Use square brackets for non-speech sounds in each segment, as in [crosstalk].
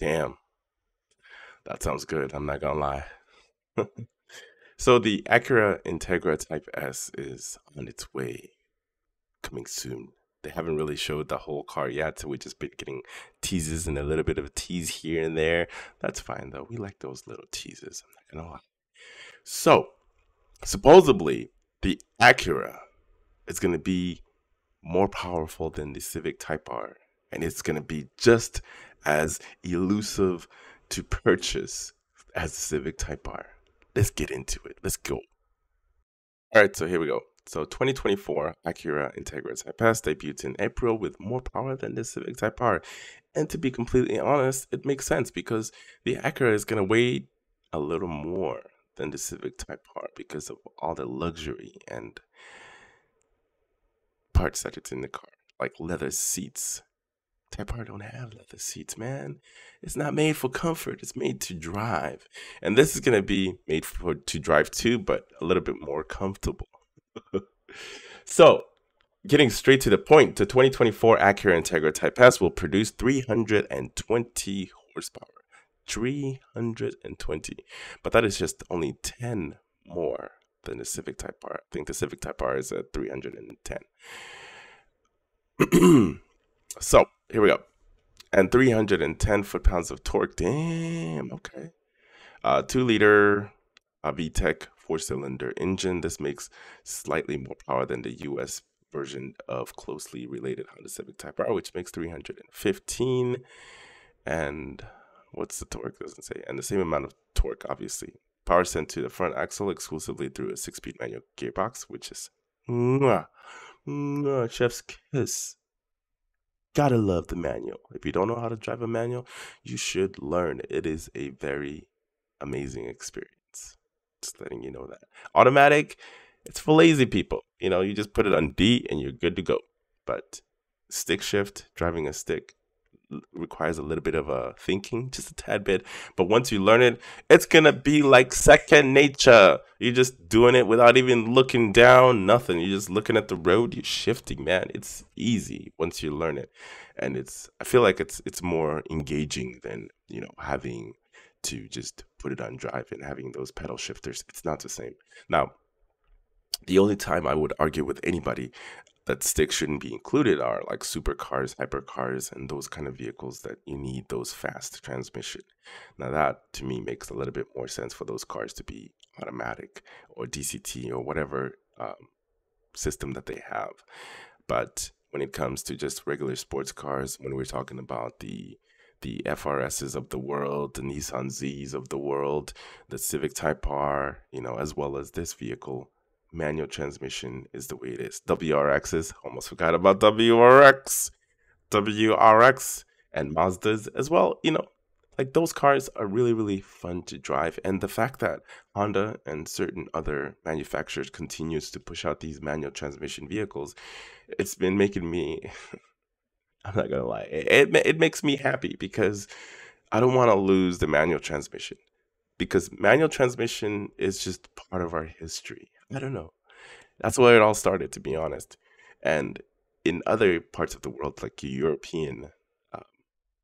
Damn. That sounds good. I'm not gonna lie. [laughs] so the Acura Integra Type S is on its way, coming soon. They haven't really showed the whole car yet, so we just been getting teases and a little bit of a tease here and there. That's fine though. We like those little teases. I'm not gonna lie. So supposedly the Acura is gonna be more powerful than the Civic Type R, and it's gonna be just as elusive to [laughs] purchase as the Civic Type R. Let's get into it. Let's go. All right, so here we go. So 2024 Acura Integra Type S debuts in April with more power than the Civic Type R. And to be completely honest, it makes sense because the Acura is going to weigh a little more than the Civic Type R because of all the luxury and parts that it's in the car, like leather seats, Type R don't have leather seats, man. It's not made for comfort. It's made to drive. And this is gonna be made for to drive too, but a little bit more comfortable. [laughs] so, getting straight to the point, the 2024 Acura Integra Type S will produce 320 horsepower. 320. But that is just only 10 more than the Civic Type R. I think the Civic Type R is at 310. [clears throat] so, here we go. And 310 foot pounds of torque. Damn. Okay. Uh, two liter uh, VTEC four cylinder engine. This makes slightly more power than the US version of closely related Honda Civic Type R, which makes 315. And what's the torque? Doesn't say. And the same amount of torque, obviously. Power sent to the front axle exclusively through a six speed manual gearbox, which is mwah, mwah, chef's kiss. Gotta love the manual. If you don't know how to drive a manual, you should learn. It is a very amazing experience. Just letting you know that. Automatic, it's for lazy people. You know, you just put it on D and you're good to go. But stick shift, driving a stick, requires a little bit of a uh, thinking, just a tad bit. But once you learn it, it's gonna be like second nature. You're just doing it without even looking down, nothing. You're just looking at the road, you're shifting, man. It's easy once you learn it. And it's I feel like it's it's more engaging than, you know, having to just put it on drive and having those pedal shifters. It's not the same. Now, the only time I would argue with anybody that sticks shouldn't be included are like supercars, hypercars, and those kind of vehicles that you need those fast transmission. Now that to me makes a little bit more sense for those cars to be automatic or DCT or whatever um, system that they have. But when it comes to just regular sports cars, when we're talking about the the FRSs of the world, the Nissan Zs of the world, the Civic Type R, you know, as well as this vehicle, manual transmission is the way it is. WRXs, almost forgot about WRX, WRX, and Mazdas as well. You know, like those cars are really, really fun to drive. And the fact that Honda and certain other manufacturers continues to push out these manual transmission vehicles, it's been making me. [laughs] I'm not gonna lie, it, it, it makes me happy because I don't want to lose the manual transmission because manual transmission is just part of our history. I don't know. That's where it all started, to be honest. And in other parts of the world, like European um,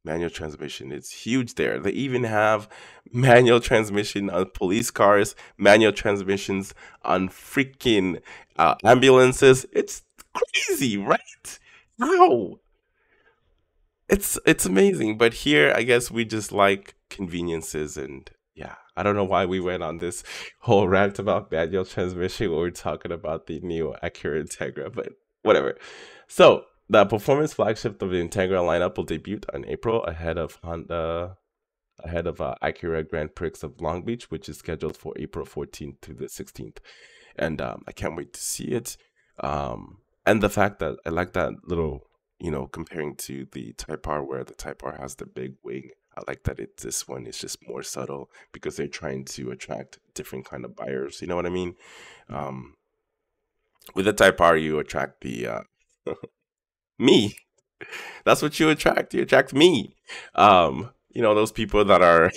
manual transmission, it's huge there. They even have manual transmission on police cars, manual transmissions on freaking uh, ambulances. It's crazy, right? How? It's it's amazing, but here I guess we just like conveniences and I don't know why we went on this whole [laughs] rant about manual transmission when we're talking about the new Acura Integra, but whatever. So the performance flagship of the Integra lineup will debut on April ahead of Honda, ahead of uh, Acura Grand Prix of Long Beach, which is scheduled for April 14th to the 16th, and um, I can't wait to see it. Um, and the fact that I like that little, you know, comparing to the Type R, where the Type R has the big wing I like that it this one is just more subtle because they're trying to attract different kind of buyers. You know what I mean? Um, with the Type R, you attract the uh, [laughs] me. That's what you attract. You attract me. Um, you know those people that are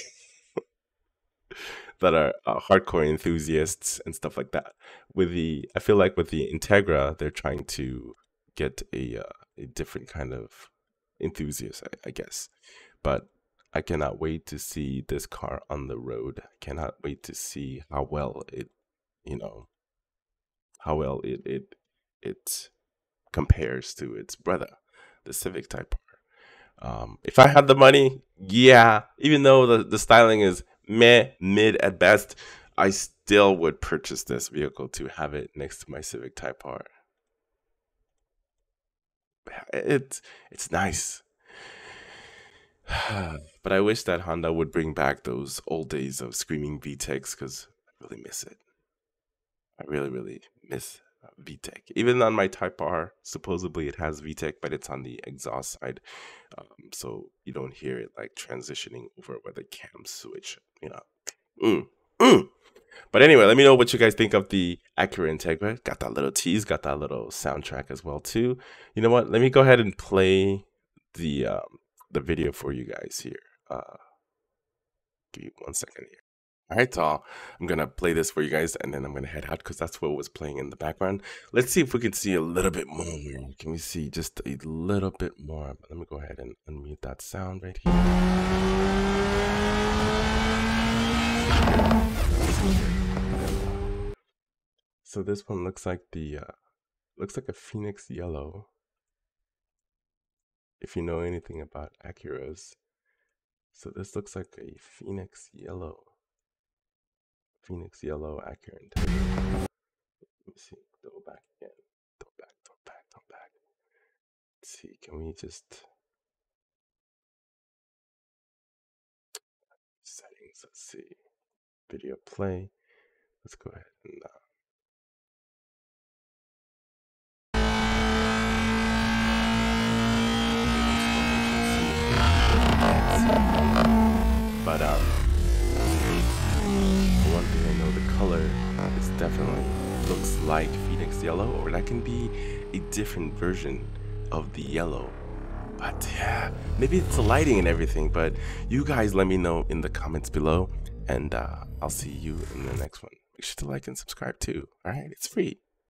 [laughs] that are uh, hardcore enthusiasts and stuff like that. With the, I feel like with the Integra, they're trying to get a uh, a different kind of enthusiast, I, I guess. But I cannot wait to see this car on the road. I cannot wait to see how well it, you know, how well it it it compares to its brother, the Civic Type R. Um, if I had the money, yeah, even though the, the styling is meh, mid at best, I still would purchase this vehicle to have it next to my Civic Type R. It's it's nice. [sighs] but I wish that Honda would bring back those old days of screaming VTECs because I really miss it. I really, really miss uh, VTEC. Even on my Type R, supposedly it has VTEC, but it's on the exhaust side. Um, so you don't hear it like transitioning over where the cam switch, you know. Mm, mm. But anyway, let me know what you guys think of the Acura Integra. Got that little tease, got that little soundtrack as well too. You know what? Let me go ahead and play the um, the video for you guys here. Uh, give you one second here. All right, so I'm gonna play this for you guys, and then I'm gonna head out because that's what was playing in the background. Let's see if we can see a little bit more. Can we see just a little bit more? Let me go ahead and unmute that sound right here. So this one looks like the uh, looks like a phoenix yellow. If you know anything about Acuras, so this looks like a phoenix yellow. Phoenix yellow Acura Integra. Let me see. Throw back again. Throw back. Throw back. Throw back. Let's see. Can we just settings? Let's see. Video play. Let's go ahead and. Uh, But um, one thing I know, the color is definitely looks like Phoenix Yellow, or that can be a different version of the yellow. But yeah, maybe it's the lighting and everything. But you guys let me know in the comments below, and uh, I'll see you in the next one. Make sure to like and subscribe too. All right, it's free.